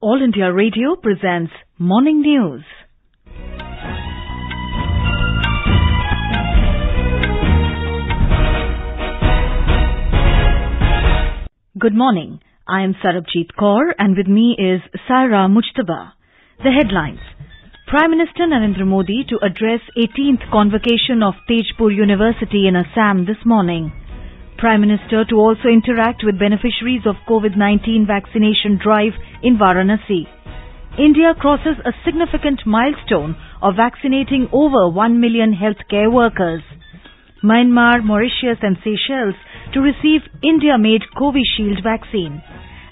All India Radio presents Morning News. Good morning. I am Sarabjit Kaur and with me is Saira Mujtaba. The headlines. Prime Minister Narendra Modi to address 18th convocation of Tezpur University in Assam this morning. Prime Minister to also interact with beneficiaries of COVID-19 vaccination drive in Varanasi. India crosses a significant milestone of vaccinating over 1 million healthcare workers. Myanmar, Mauritius and Seychelles to receive India-made Covishield vaccine.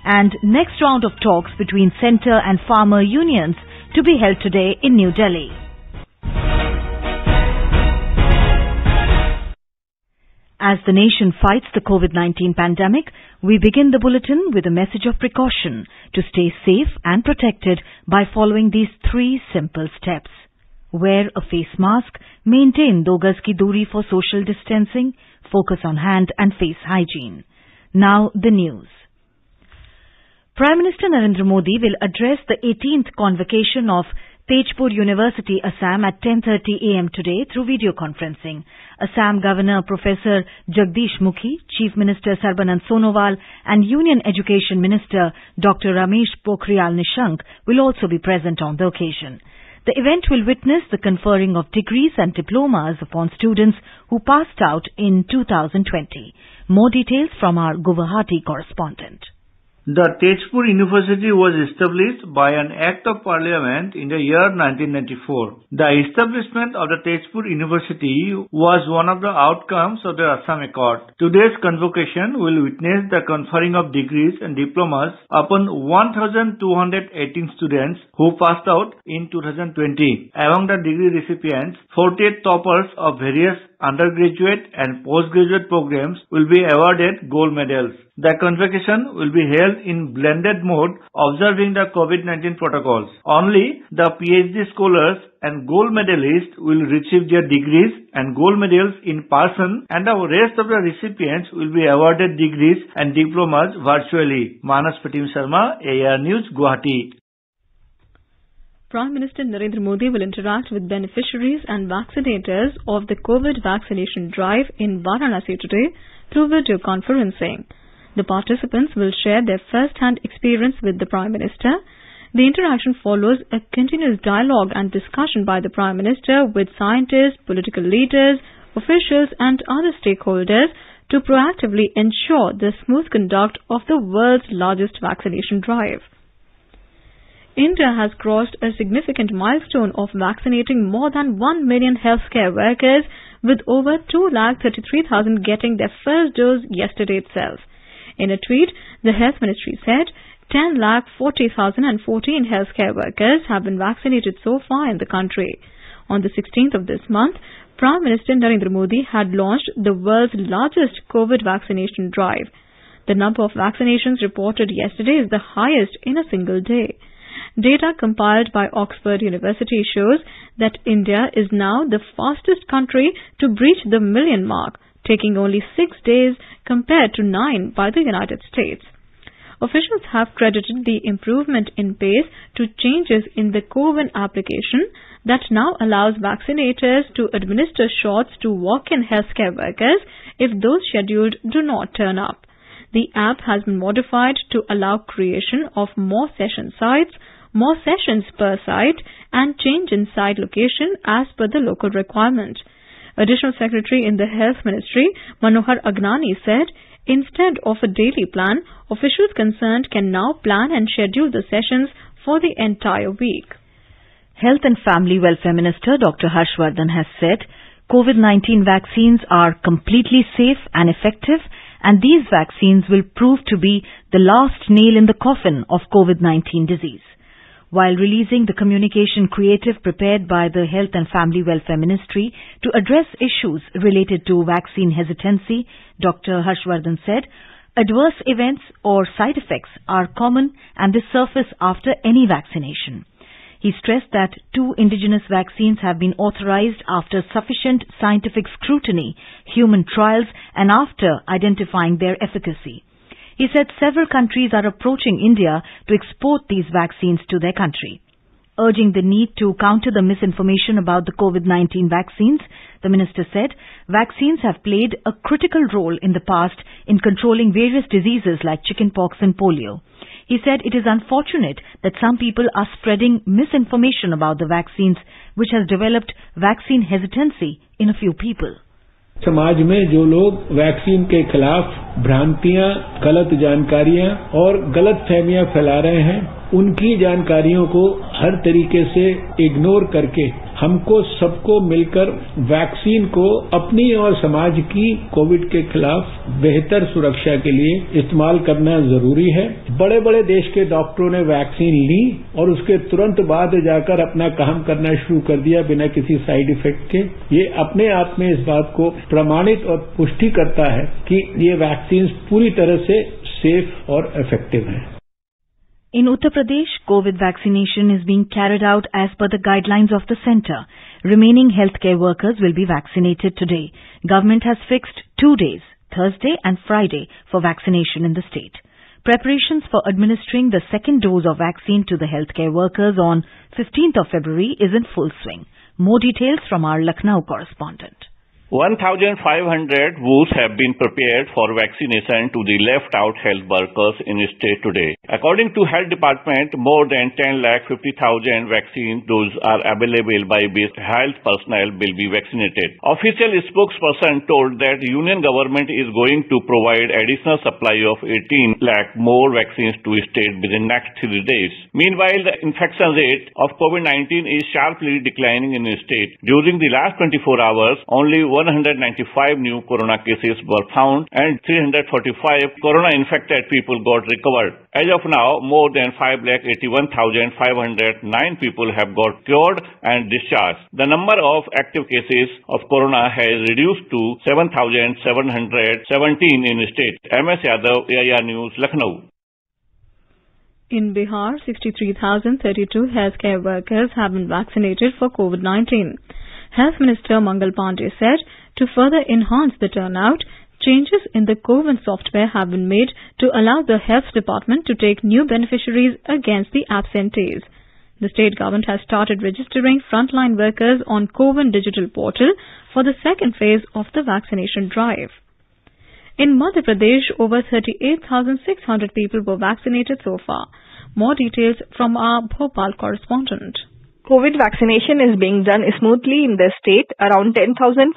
And next round of talks between centre and farmer unions to be held today in New Delhi. As the nation fights the COVID-19 pandemic, we begin the bulletin with a message of precaution to stay safe and protected by following these three simple steps. Wear a face mask, maintain do ki duri for social distancing, focus on hand and face hygiene. Now the news. Prime Minister Narendra Modi will address the 18th convocation of Tezpur University, Assam at 10.30 am today through video conferencing. Assam Governor Professor Jagdish Mukhi, Chief Minister Sarbanand Sonowal and Union Education Minister Dr. Ramesh Pokhriyal Nishank will also be present on the occasion. The event will witness the conferring of degrees and diplomas upon students who passed out in 2020. More details from our Guwahati correspondent. The Tezpur University was established by an Act of Parliament in the year 1994. The establishment of the Tezpur University was one of the outcomes of the Assam Accord. Today's convocation will witness the conferring of degrees and diplomas upon 1,218 students who passed out in 2020. Among the degree recipients, 48 toppers of various undergraduate and postgraduate programs will be awarded gold medals. The convocation will be held in blended mode observing the COVID-19 protocols. Only the PhD scholars and gold medalists will receive their degrees and gold medals in person and the rest of the recipients will be awarded degrees and diplomas virtually. Manas Pratim Sharma, AIR News, Guwahati. Prime Minister Narendra Modi will interact with beneficiaries and vaccinators of the COVID vaccination drive in Varanasi today through video conferencing. The participants will share their first-hand experience with the Prime Minister. The interaction follows a continuous dialogue and discussion by the Prime Minister with scientists, political leaders, officials and other stakeholders to proactively ensure the smooth conduct of the world's largest vaccination drive. India has crossed a significant milestone of vaccinating more than 1 million healthcare workers with over 2,33,000 getting their first dose yesterday itself. In a tweet, the Health Ministry said 10,40,014 healthcare workers have been vaccinated so far in the country. On the 16th of this month, Prime Minister Narendra Modi had launched the world's largest COVID vaccination drive. The number of vaccinations reported yesterday is the highest in a single day. Data compiled by Oxford University shows that India is now the fastest country to breach the million mark, taking only six days compared to nine by the United States. Officials have credited the improvement in pace to changes in the CoWIN application that now allows vaccinators to administer shots to walk-in healthcare workers if those scheduled do not turn up. The app has been modified to allow creation of more session sites, more sessions per site and change in site location as per the local requirement. Additional Secretary in the Health Ministry, Manohar Agnani said, instead of a daily plan, officials concerned can now plan and schedule the sessions for the entire week. Health and Family Welfare Minister Dr. Harshvardhan has said COVID-19 vaccines are completely safe and effective and these vaccines will prove to be the last nail in the coffin of COVID-19 disease. While releasing the communication creative prepared by the Health and Family Welfare Ministry to address issues related to vaccine hesitancy, Dr. Harshvardhan said, adverse events or side effects are common and they surface after any vaccination. He stressed that two indigenous vaccines have been authorized after sufficient scientific scrutiny, human trials and after identifying their efficacy. He said several countries are approaching India to export these vaccines to their country. Urging the need to counter the misinformation about the COVID-19 vaccines, the minister said vaccines have played a critical role in the past in controlling various diseases like chickenpox and polio. He said it is unfortunate that some people are spreading misinformation about the vaccines which has developed vaccine hesitancy in a few people. समाज में जो लोग vaccine के खिलाफ भ्रांतियाँ, गलत जानकारियाँ और गलत फहमियाँ फैला रहे हैं, उनकी जानकारियों को हर तरीके से इग्नोर करके हमको सबको मिलकर वैक्सीन को अपनी और समाज की कोविड के खिलाफ बेहतर सुरक्षा के लिए इस्तेमाल करना ज़रूरी है। बड़े बड़े देश के डॉक्टरों ने वैक्सीन ली और उसके तुरंत बाद जाकर अपना काम करना शुरू कर दिया बिना किसी साइड इफ़ेक्ट के। ये अपने आप में इस बात को प्रमाणित और पुष्टि करता है कि ये वैक्सीन पूरी तरह से सेफ़ और इफ़ेक्टिव हैं। In Uttar Pradesh, COVID vaccination is being carried out as per the guidelines of the centre. Remaining healthcare workers will be vaccinated today. Government has fixed two days, Thursday and Friday, for vaccination in the state. Preparations for administering the second dose of vaccine to the healthcare workers on 15th of February is in full swing. More details from our Lucknow correspondent. 1,500 booths have been prepared for vaccination to the left out health workers in the state today. According to Health Department, more than 10 lakh 50,000 vaccine doses are available by health personnel will be vaccinated. Official spokesperson told that union government is going to provide additional supply of 18 lakh more vaccines to state within next three days. Meanwhile, the infection rate of COVID-19 is sharply declining in the state. During the last 24 hours, only 195 new corona cases were found and 345 corona infected people got recovered. As of now, more than 5,81,509 people have got cured and discharged. The number of active cases of corona has reduced to 7,717 in the state. MS Yadav, AIR News, Lucknow. In Bihar, 63,032 healthcare workers have been vaccinated for COVID-19. Health Minister Mangal Pandey said to further enhance the turnout, changes in the CoWIN software have been made to allow the health department to take new beneficiaries against the absentees. The state government has started registering frontline workers on CoWIN digital portal for the second phase of the vaccination drive. In Madhya Pradesh, over 38,600 people were vaccinated so far. More details from our Bhopal correspondent. COVID vaccination is being done smoothly in the state. Around 10,500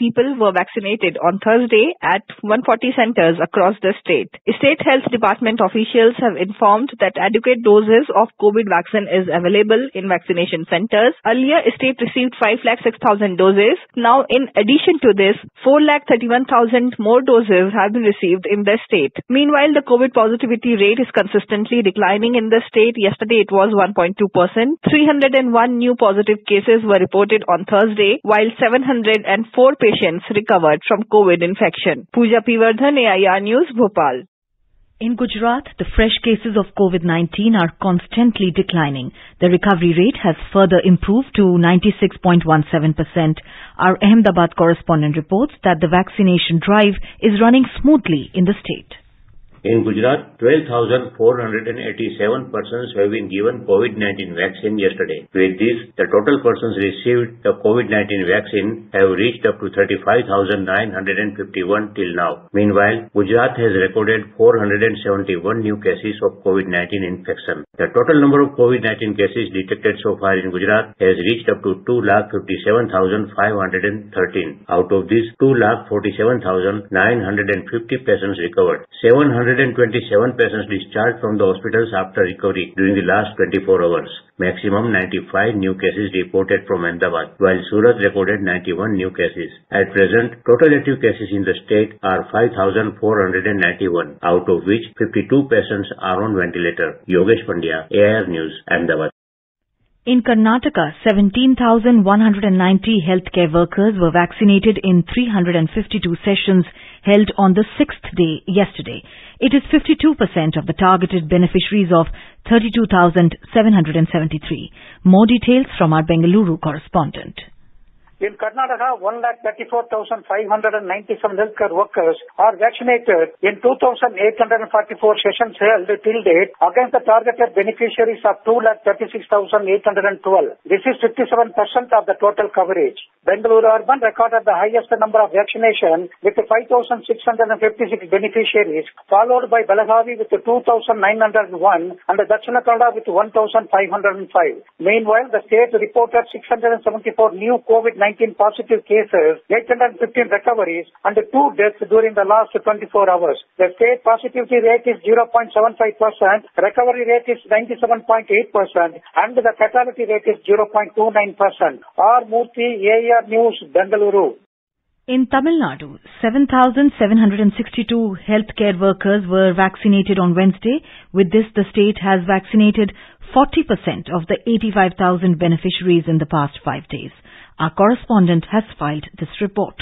people were vaccinated on Thursday at 140 centers across the state. State Health Department officials have informed that adequate doses of COVID vaccine is available in vaccination centers. Earlier, state received 5,06,000 doses. Now, in addition to this, 4,31,000 more doses have been received in the state. Meanwhile, the COVID positivity rate is consistently declining in the state. Yesterday, it was 1.2%. 300 101 new positive cases were reported on Thursday, while 704 patients recovered from COVID infection. Pooja Pivardhan, AIR News, Bhopal. In Gujarat, the fresh cases of COVID-19 are constantly declining. The recovery rate has further improved to 96.17%. Our Ahmedabad correspondent reports that the vaccination drive is running smoothly in the state. In Gujarat, 12,487 persons have been given COVID-19 vaccine yesterday. With this, the total persons received the COVID-19 vaccine have reached up to 35,951 till now. Meanwhile, Gujarat has recorded 471 new cases of COVID-19 infection. The total number of COVID-19 cases detected so far in Gujarat has reached up to 2,57,513. Out of this, 2,47,950 persons recovered. 700 127 patients discharged from the hospitals after recovery during the last 24 hours. Maximum 95 new cases reported from Ahmedabad, while Surat recorded 91 new cases. At present, total active cases in the state are 5,491, out of which 52 patients are on ventilator. Yogesh Pandya, AIR News, Ahmedabad. In Karnataka, 17,190 healthcare workers were vaccinated in 352 sessions held on the sixth day yesterday. It is 52% of the targeted beneficiaries of 32,773. More details from our Bengaluru correspondent. In Karnataka, 1,34,597 healthcare workers are vaccinated in 2,844 sessions held till date against the targeted beneficiaries of 2,36,812. This is 57% of the total coverage. Bengaluru Urban recorded the highest number of vaccination with 5,656 beneficiaries, followed by Belagavi with 2,901 and Dakshina Kannada with 1,505. Meanwhile, the state reported 674 new COVID-19 positive cases, 815 recoveries and 2 deaths during the last 24 hours. The state positivity rate is 0.75%, recovery rate is 97.8% and the fatality rate is 0.29%. R. Murthy, AIR News, Bengaluru. In Tamil Nadu, 7,762 healthcare workers were vaccinated on Wednesday. With this, the state has vaccinated 40% of the 85,000 beneficiaries in the past five days. Our correspondent has filed this report.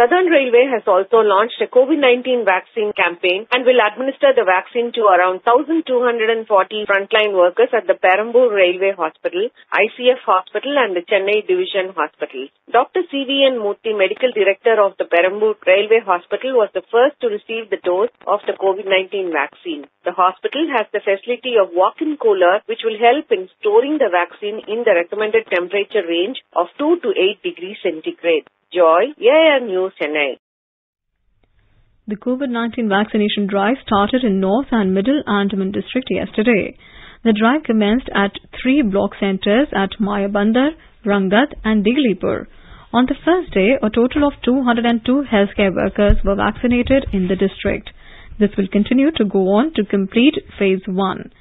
Southern Railway has also launched a COVID-19 vaccine campaign and will administer the vaccine to around 1,240 frontline workers at the Perambur Railway Hospital, ICF Hospital and the Chennai Division Hospital. Dr. C.V.N. Murthy, Medical Director of the Perambur Railway Hospital, was the first to receive the dose of the COVID-19 vaccine. The hospital has the facility of walk-in cooler which will help in storing the vaccine in the recommended temperature range of 2 to 8 degrees centigrade. Joy, AIR Chennai. The COVID-19 vaccination drive started in North and Middle Andaman district yesterday. The drive commenced at three block centers at Mayabunder, Rangat and Diglipur. On the first day, a total of 202 healthcare workers were vaccinated in the district. This will continue to go on to complete phase 1.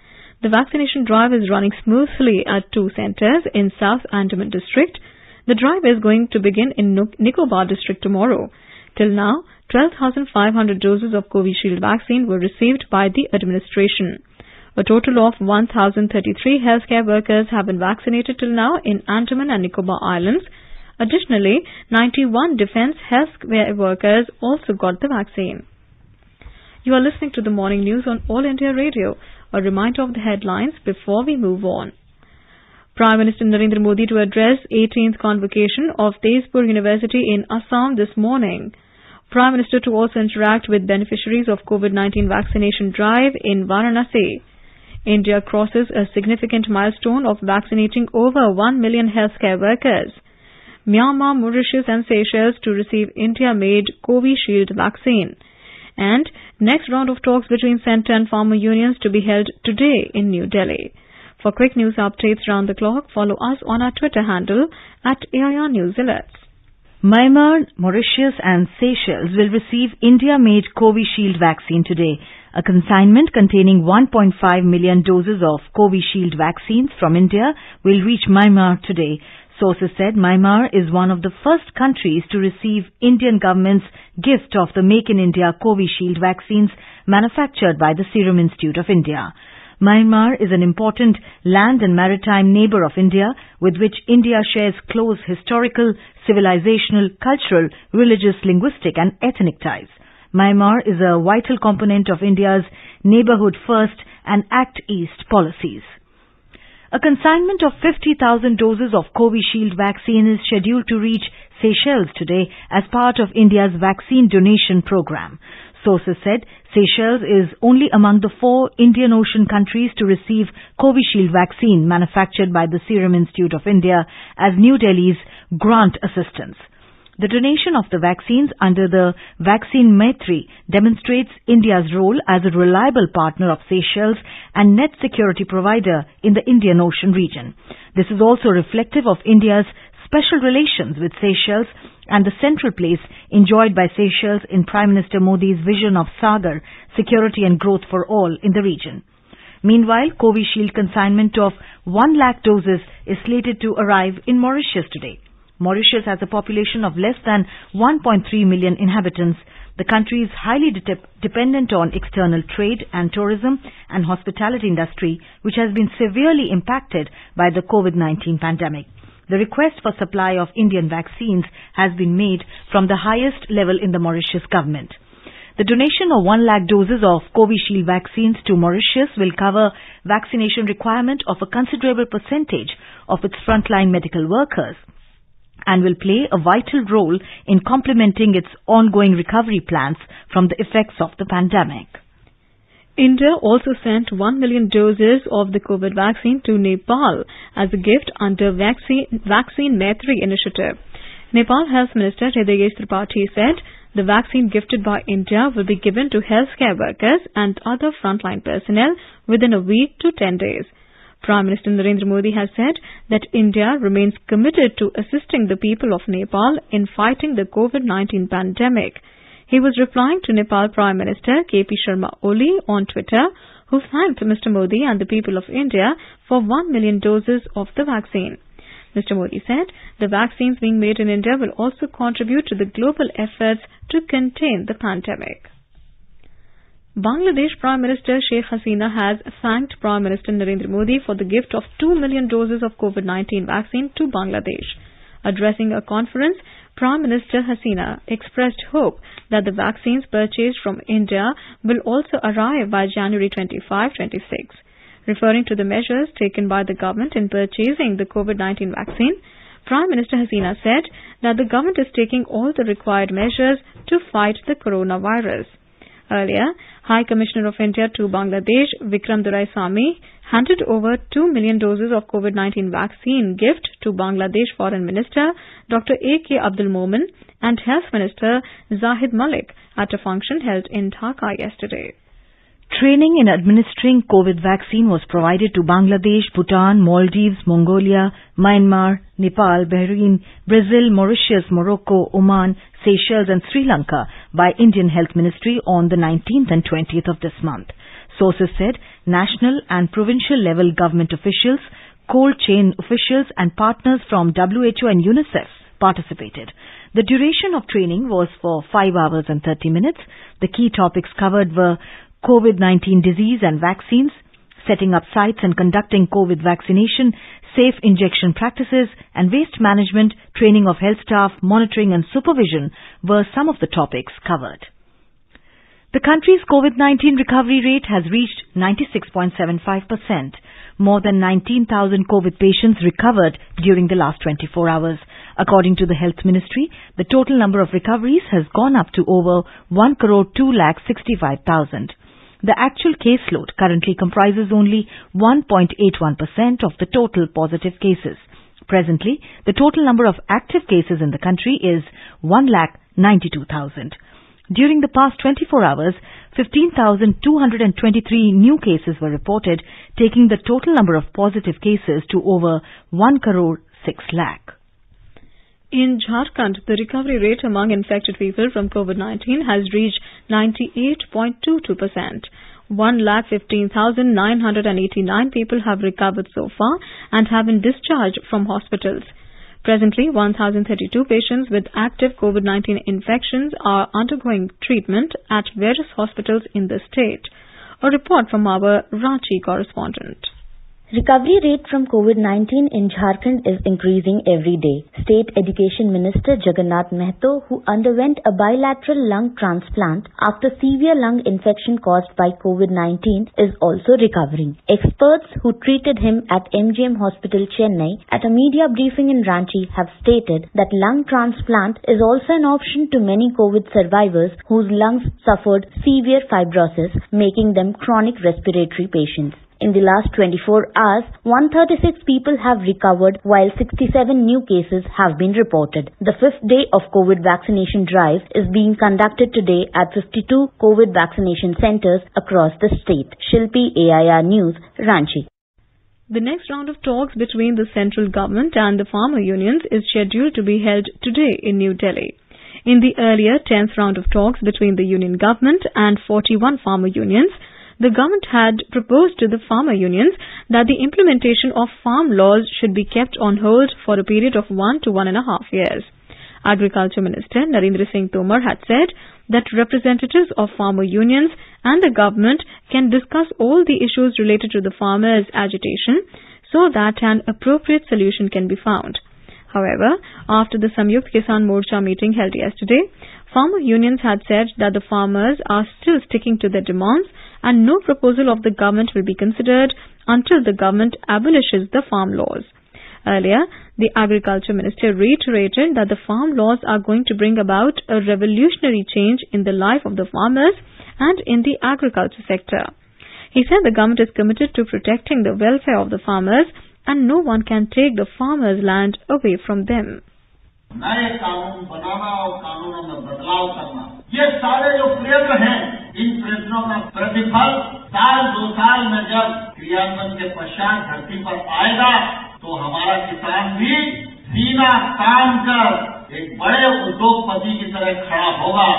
The vaccination drive is running smoothly at two centers in South Andaman district. The drive is going to begin in Nicobar district tomorrow. Till now, 12,500 doses of Covishield vaccine were received by the administration. A total of 1,033 healthcare workers have been vaccinated till now in Andaman and Nicobar Islands. Additionally, 91 defense healthcare workers also got the vaccine. You are listening to the morning news on All India Radio. A reminder of the headlines before we move on. Prime Minister Narendra Modi to address 18th convocation of Tezpur University in Assam this morning. Prime Minister to also interact with beneficiaries of COVID-19 vaccination drive in Varanasi. India crosses a significant milestone of vaccinating over 1 million healthcare workers. Myanmar, Mauritius and Seychelles to receive India-made Covishield vaccine. And next round of talks between centre and farmer unions to be held today in New Delhi. For quick news updates round the clock, follow us on our Twitter handle at AIR News Alerts. Myanmar, Mauritius and Seychelles will receive India-made Covishield vaccine today. A consignment containing 1.5 million doses of Covishield vaccines from India will reach Myanmar today. Sources said Myanmar is one of the first countries to receive Indian government's gift of the Make in India Covishield vaccines manufactured by the Serum Institute of India. Myanmar is an important land and maritime neighbor of India with which India shares close historical, civilizational, cultural, religious, linguistic and ethnic ties. Myanmar is a vital component of India's neighborhood first and act east policies. A consignment of 50,000 doses of Covishield vaccine is scheduled to reach Seychelles today as part of India's vaccine donation program. Sources said Seychelles is only among the four Indian Ocean countries to receive Covishield vaccine manufactured by the Serum Institute of India as New Delhi's grant assistance. The donation of the vaccines under the Vaccine Maitri demonstrates India's role as a reliable partner of Seychelles and net security provider in the Indian Ocean region. This is also reflective of India's special relations with Seychelles and the central place enjoyed by Seychelles in Prime Minister Modi's vision of Sagar, security and growth for all in the region. Meanwhile, Covishield consignment of 1 lakh doses is slated to arrive in Mauritius today. Mauritius has a population of less than 1.3 million inhabitants. The country is highly de dependent on external trade and tourism and hospitality industry, which has been severely impacted by the COVID-19 pandemic. The request for supply of Indian vaccines has been made from the highest level in the Mauritius government. The donation of 1 lakh doses of Covishield vaccines to Mauritius will cover vaccination requirement of a considerable percentage of its frontline medical workers. and will play a vital role in complementing its ongoing recovery plans from the effects of the pandemic. India also sent 1 million doses of the COVID vaccine to Nepal as a gift under Vaccine, vaccine Maitri initiative. Nepal Health Minister Hridayesh Tripathi said the vaccine gifted by India will be given to healthcare workers and other frontline personnel within a week to 10 days. Prime Minister Narendra Modi has said that India remains committed to assisting the people of Nepal in fighting the COVID-19 pandemic. He was replying to Nepal Prime Minister KP Sharma Oli on Twitter, who thanked Mr. Modi and the people of India for 1 million doses of the vaccine. Mr. Modi said the vaccines being made in India will also contribute to the global efforts to contain the pandemic. Bangladesh Prime Minister Sheikh Hasina has thanked Prime Minister Narendra Modi for the gift of 2 million doses of COVID-19 vaccine to Bangladesh. Addressing a conference, Prime Minister Hasina expressed hope that the vaccines purchased from India will also arrive by January 25-26. Referring to the measures taken by the government in purchasing the COVID-19 vaccine, Prime Minister Hasina said that the government is taking all the required measures to fight the coronavirus. Earlier, High Commissioner of India to Bangladesh, Vikram Duraisamy, handed over 2 million doses of COVID-19 vaccine gift to Bangladesh Foreign Minister Dr. A.K. Abdul Momen and Health Minister Zahid Malik at a function held in Dhaka yesterday. Training in administering COVID vaccine was provided to Bangladesh, Bhutan, Maldives, Mongolia, Myanmar, Nepal, Bahrain, Brazil, Mauritius, Morocco, Oman, Seychelles and Sri Lanka by Indian Health Ministry on the 19th and 20th of this month. Sources said national and provincial level government officials, cold chain officials and partners from WHO and UNICEF participated. The duration of training was for 5 hours and 30 minutes. The key topics covered were COVID-19 disease and vaccines, setting up sites and conducting COVID vaccination, safe injection practices, and waste management, training of health staff, monitoring and supervision were some of the topics covered. The country's COVID-19 recovery rate has reached 96.75%. More than 19,000 COVID patients recovered during the last 24 hours. According to the Health Ministry, the total number of recoveries has gone up to over 1 crore 2 lakh 65,000. The actual caseload currently comprises only 1.81% of the total positive cases. Presently, the total number of active cases in the country is 1,92,000. During the past 24 hours, 15,223 new cases were reported, taking the total number of positive cases to over 1 crore 6 lakh. In Jharkhand, the recovery rate among infected people from COVID-19 has reached 98.22%. 1,15,989 people have recovered so far and have been discharged from hospitals. Presently, 1,032 patients with active COVID-19 infections are undergoing treatment at various hospitals in the state. A report from our Ranchi correspondent. Recovery rate from COVID-19 in Jharkhand is increasing every day. State Education Minister Jagannath Mahto, who underwent a bilateral lung transplant after severe lung infection caused by COVID-19, is also recovering. Experts who treated him at MGM Hospital Chennai at a media briefing in Ranchi have stated that lung transplant is also an option to many COVID survivors whose lungs suffered severe fibrosis, making them chronic respiratory patients. In the last 24 hours, 136 people have recovered while 67 new cases have been reported. The fifth day of COVID vaccination drive is being conducted today at 52 COVID vaccination centers across the state. Shilpi AIR News, Ranchi. The next round of talks between the central government and the farmer unions is scheduled to be held today in New Delhi. In the earlier 10th round of talks between the union government and 41 farmer unions, the government had proposed to the farmer unions that the implementation of farm laws should be kept on hold for a period of one to one and a half years. Agriculture Minister Narendra Singh Tomar had said that representatives of farmer unions and the government can discuss all the issues related to the farmers' agitation so that an appropriate solution can be found. However, after the Samyukt Kisan Morcha meeting held yesterday, farmer unions had said that the farmers are still sticking to their demands and no proposal of the government will be considered until the government abolishes the farm laws. Earlier, the Agriculture Minister reiterated that the farm laws are going to bring about a revolutionary change in the life of the farmers and in the agriculture sector. He said the government is committed to protecting the welfare of the farmers and no one can take the farmers' land away from them. नए कानून बनाना और कानूनों में बदलाव करना ये सारे जो प्रयत्न हैं इन प्रयत्नों का प्रतिफल साल दो साल में जब क्रियान्वयन के पश्चात धरती पर आएगा तो हमारा किसान भी सीना तान कर एक बड़े उद्योगपति की तरह खड़ा होगा।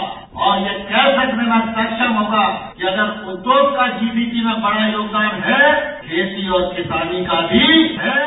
और ये कह सकने में सक्षम होगा कि अगर उद्योग का जीडीपी में बड़ा योगदान है खेती और किसानी का भी है।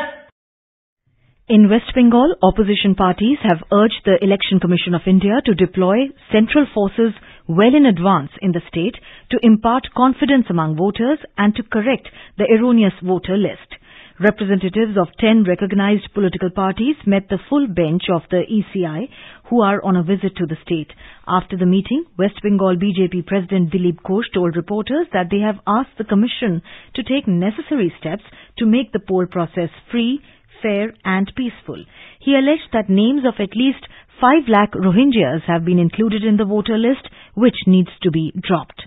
In West Bengal, opposition parties have urged the Election Commission of India to deploy central forces well in advance in the state to impart confidence among voters and to correct the erroneous voter list. Representatives of 10 recognized political parties met the full bench of the ECI who are on a visit to the state. After the meeting, West Bengal BJP President Dilip Ghosh told reporters that they have asked the commission to take necessary steps to make the poll process free, fair and peaceful. He alleged that names of at least 5 lakh Rohingyas have been included in the voter list, which needs to be dropped.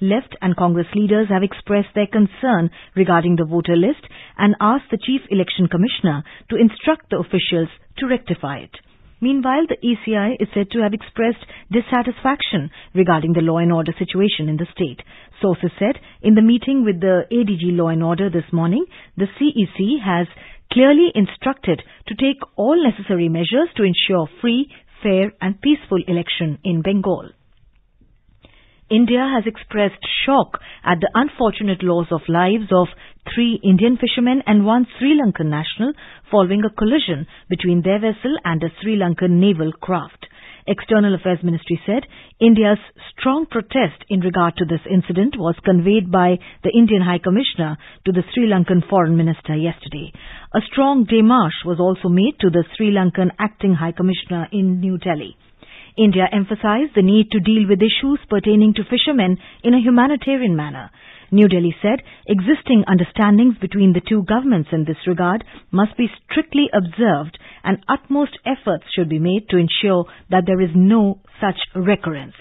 Left and Congress leaders have expressed their concern regarding the voter list and asked the Chief Election Commissioner to instruct the officials to rectify it. Meanwhile, the ECI is said to have expressed dissatisfaction regarding the law and order situation in the state. Sources said in the meeting with the ADG Law and Order this morning, the CEC has clearly instructed to take all necessary measures to ensure free, fair and peaceful election in Bengal. India has expressed shock at the unfortunate loss of lives of three Indian fishermen and one Sri Lankan national following a collision between their vessel and a Sri Lankan naval craft. External Affairs Ministry said India's strong protest in regard to this incident was conveyed by the Indian High Commissioner to the Sri Lankan Foreign Minister yesterday. A strong démarche was also made to the Sri Lankan Acting High Commissioner in New Delhi. India emphasized the need to deal with issues pertaining to fishermen in a humanitarian manner. New Delhi said existing understandings between the two governments in this regard must be strictly observed and utmost efforts should be made to ensure that there is no such recurrence.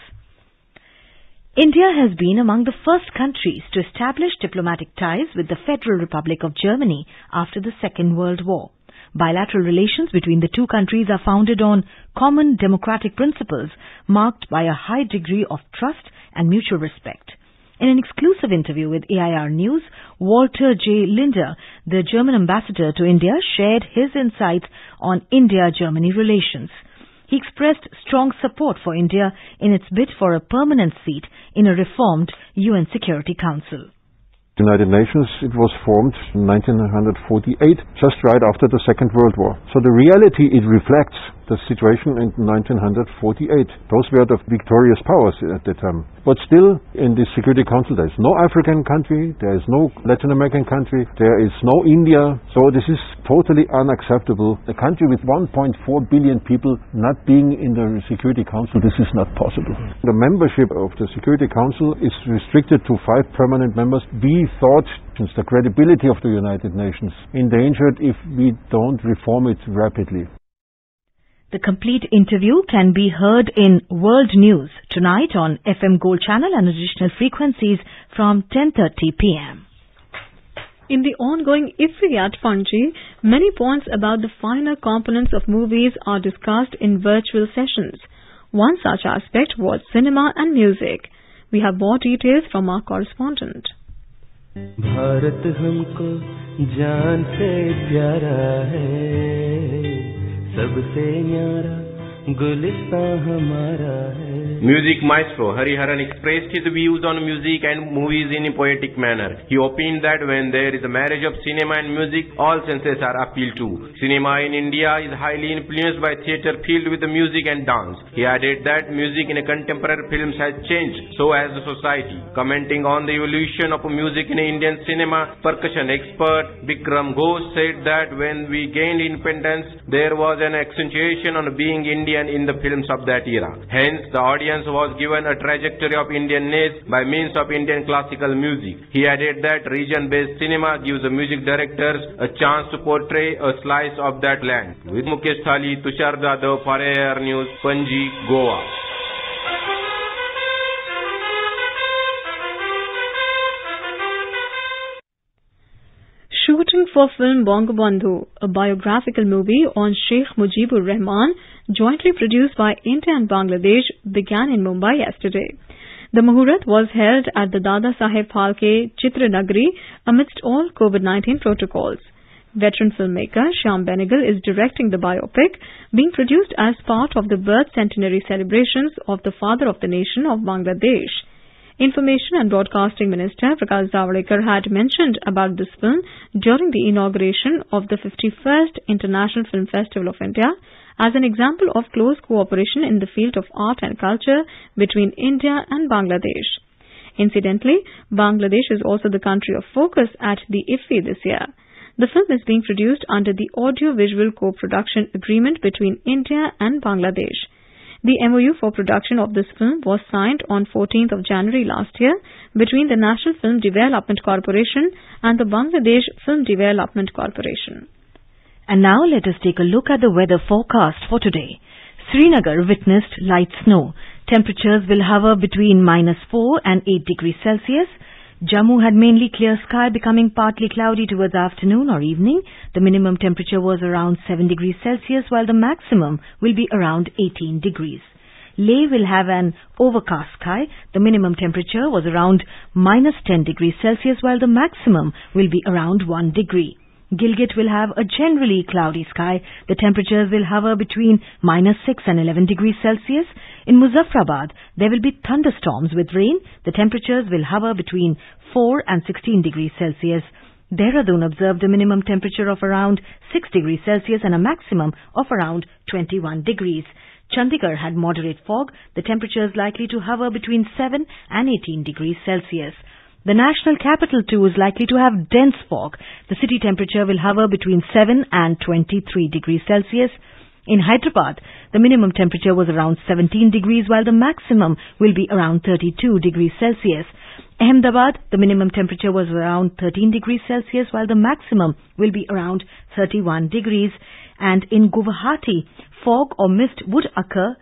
India has been among the first countries to establish diplomatic ties with the Federal Republic of Germany after the Second World War. Bilateral relations between the two countries are founded on common democratic principles marked by a high degree of trust and mutual respect. In an exclusive interview with AIR News, Walter J. Lindner, the German ambassador to India, shared his insights on India-Germany relations. He expressed strong support for India in its bid for a permanent seat in a reformed UN Security Council. United Nations, it was formed in 1948, just right after the Second World War. So the reality, it reflects the situation in 1948. Those were the victorious powers at the time. But still, in the Security Council, there is no African country, there is no Latin American country, there is no India. So this is totally unacceptable. A country with 1.4 billion people not being in the Security Council, this is not possible. The membership of the Security Council is restricted to five permanent members. We thought the credibility of the United Nations endangered if we don't reform it rapidly. The complete interview can be heard in World News tonight on FM Gold Channel and additional frequencies from 10:30 p.m. In the ongoing IFFI at Panaji, many points about the finer components of movies are discussed in virtual sessions. One such aspect was cinema and music. We have more details from our correspondent. Bharat हमको जान से प्यारा है सबसे न्यारा Music maestro Hariharan expressed his views on music and movies in a poetic manner. He opined that when there is a marriage of cinema and music, all senses are appealed to. Cinema in India is highly influenced by theatre filled with music and dance. He added that music in contemporary films has changed, so has the society. Commenting on the evolution of music in Indian cinema, percussion expert Vikram Ghosh said that when we gained independence, there was an accentuation on being Indian in the films of that era. Hence, the audience was given a trajectory of Indianness by means of Indian classical music. He added that region-based cinema gives the music directors a chance to portray a slice of that land. With Mukesh Thali, Tushar Jadhav for AIR News, Panji, Goa. Shooting for film Bangabandhu, a biographical movie on Sheikh Mujibur Rahman, jointly produced by India and Bangladesh, began in Mumbai yesterday. The Muhurat was held at the Dada Saheb Phalke Chitra Nagri amidst all COVID-19 protocols. Veteran filmmaker Shyam Benegal is directing the biopic, being produced as part of the birth centenary celebrations of the father of the nation of Bangladesh. Information and Broadcasting Minister Prakash Javadekar had mentioned about this film during the inauguration of the 51st International Film Festival of India as an example of close cooperation in the field of art and culture between India and Bangladesh. Incidentally, Bangladesh is also the country of focus at the IFFI this year. The film is being produced under the audio-visual co-production agreement between India and Bangladesh. The MOU for production of this film was signed on 14th of January last year between the National Film Development Corporation and the Bangladesh Film Development Corporation. And now let us take a look at the weather forecast for today. Srinagar witnessed light snow. Temperatures will hover between minus 4 and 8 degrees Celsius. Jammu had mainly clear sky becoming partly cloudy towards afternoon or evening. The minimum temperature was around 7 degrees Celsius while the maximum will be around 18 degrees. Leh will have an overcast sky. The minimum temperature was around minus 10 degrees Celsius while the maximum will be around 1 degree. Gilgit will have a generally cloudy sky. The temperatures will hover between minus 6 and 11 degrees Celsius. In Muzaffarabad, there will be thunderstorms with rain. The temperatures will hover between 4 and 16 degrees Celsius. Dehradun observed a minimum temperature of around 6 degrees Celsius and a maximum of around 21 degrees. Chandigarh had moderate fog. The temperature is likely to hover between 7 and 18 degrees Celsius. The national capital too is likely to have dense fog. The city temperature will hover between 7 and 23 degrees Celsius. In Hyderabad, the minimum temperature was around 17 degrees while the maximum will be around 32 degrees Celsius. Ahmedabad, the minimum temperature was around 13 degrees Celsius while the maximum will be around 31 degrees. And in Guwahati, fog or mist would occur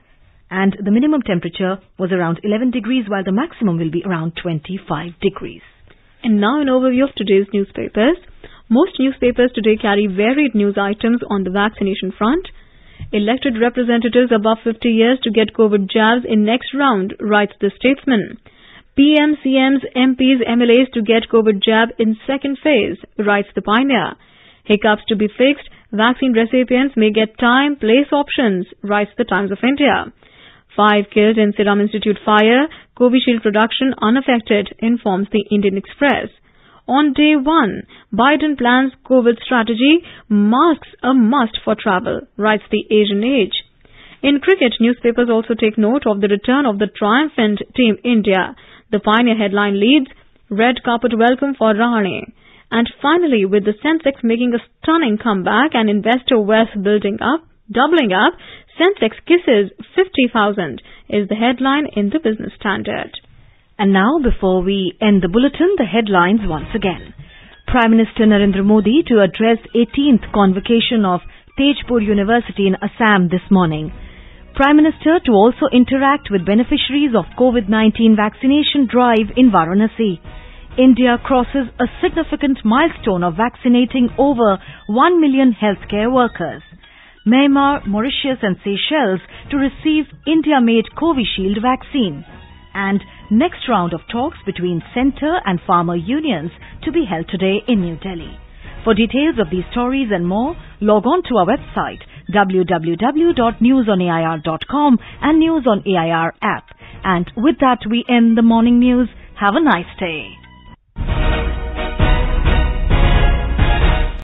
and the minimum temperature was around 11 degrees while the maximum will be around 25 degrees. And now an overview of today's newspapers. Most newspapers today carry varied news items on the vaccination front. Elected representatives above 50 years to get COVID jabs in next round, writes the statesman. PM, CMs, MPs, MLAs to get COVID jab in second phase, writes the pioneer. Hiccups to be fixed, vaccine recipients may get time, place options, writes the Times of India. Five killed in Serum Institute fire, Covishield production unaffected, informs the Indian Express. On day one, Biden plans COVID strategy, masks a must for travel, writes the Asian Age. In cricket, newspapers also take note of the return of the triumphant Team India. The pioneer headline leads, Red Carpet Welcome for Rahane. And finally, with the Sensex making a stunning comeback and investor wealth building up, doubling up, Sensex kisses 50,000 is the headline in the Business Standard. And now, before we end the bulletin, the headlines once again. Prime Minister Narendra Modi to address 18th convocation of Tezpur University in Assam this morning. Prime Minister to also interact with beneficiaries of COVID-19 vaccination drive in Varanasi. India crosses a significant milestone of vaccinating over 1 million healthcare workers. Myanmar, Mauritius and Seychelles to receive India-made Covishield vaccine. And next round of talks between centre and farmer unions to be held today in New Delhi. For details of these stories and more, log on to our website www.newsonair.com and News on AIR app. And with that, we end the morning news. Have a nice day.